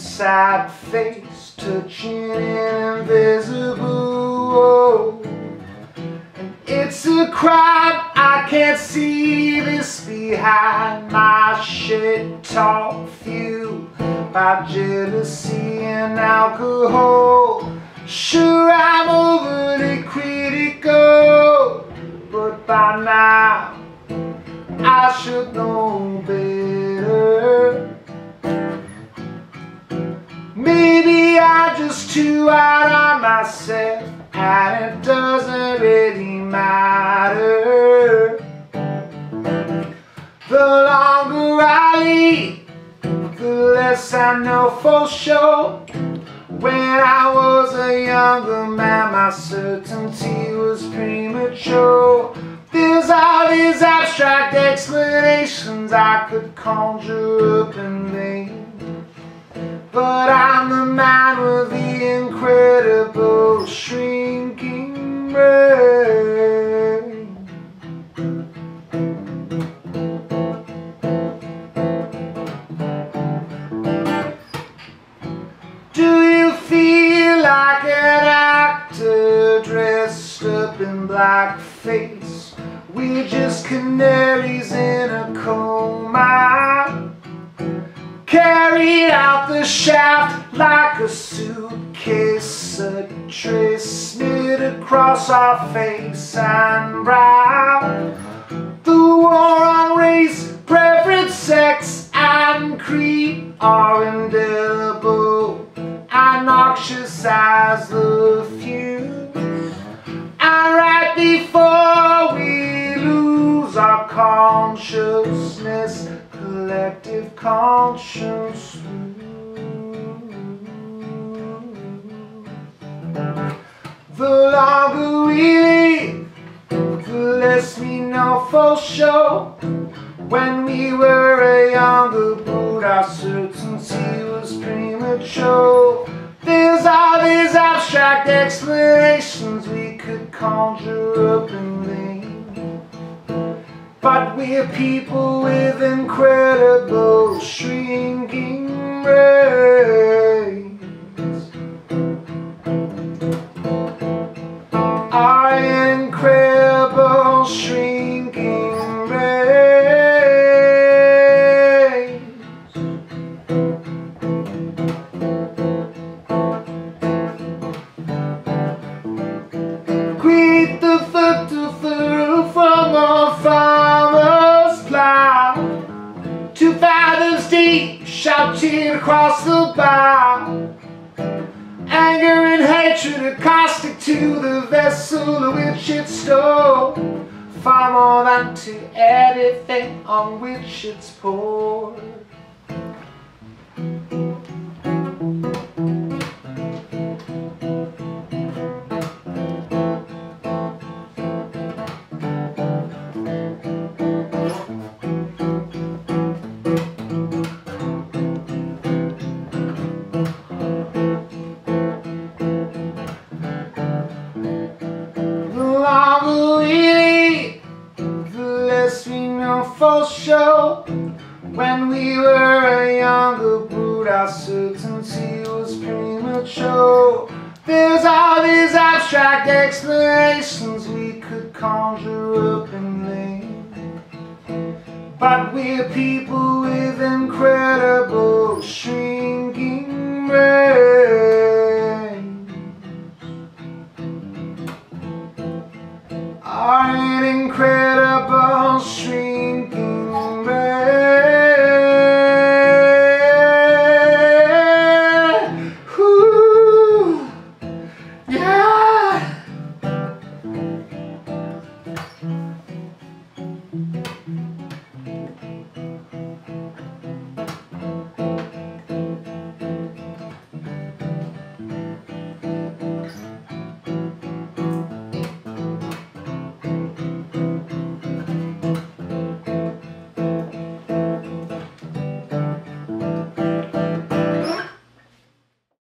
bright face touching an invisible. And it's a crime I can't see this behind my shit talk fueled by jealousy and alcohol. Sure, I'm overly critical, but by now I should know better. Just too hard on myself, and it doesn't really matter. The longer I leave, the less I know for sure. When I was a younger man, my certainty was premature. There's all these abstract explanations I could conjure up in vain. But I'm the man with the shrinking brain. Do you feel like an actor dressed up in blackface? We're just canaries in a coal mine. Carried out the shaft like a suitcase, a trace smeared across our face and brow. The war on race, preference, sex, and creed are indelible and noxious as the few. Conscience. The longer we live, the less we know for sure. When we were a younger brood, our certainty was premature. There's all these abstract explanations we could conjure up. But we're people with incredible shrinking shouting across the bow. Anger and hatred are caustic to the vessel which it stole. Far more than to anything on which it's poured. for show. When we were younger, but our certainty was premature. There's all these abstract explanations we could conjure up and name. But we're people with incredible shrinking brains. Our incredible shrinking